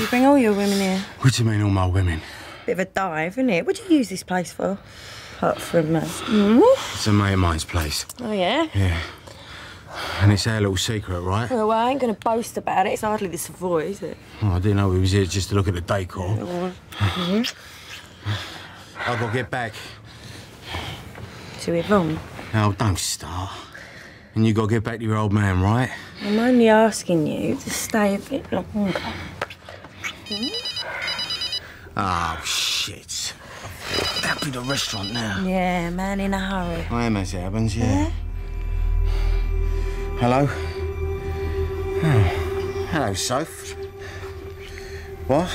You bring all your women here. What do you mean, all my women? Bit of a dive, isn't it? What do you use this place for? Apart from uh, It's a mate of mine's place. Oh yeah. Yeah. And it's our little secret, right? Well, I ain't gonna boast about it. It's hardly the Savoy, is it? Oh, I didn't know we was here just to look at the decor. I've got to get back. To Yvonne. Now, don't start. And you got to get back to your old man, right? I'm only asking you to stay a bit longer. Oh, shit. That'd be the restaurant now. Yeah, man in a hurry. I am as it happens, yeah. Hello? Oh. Hello, Soph. What?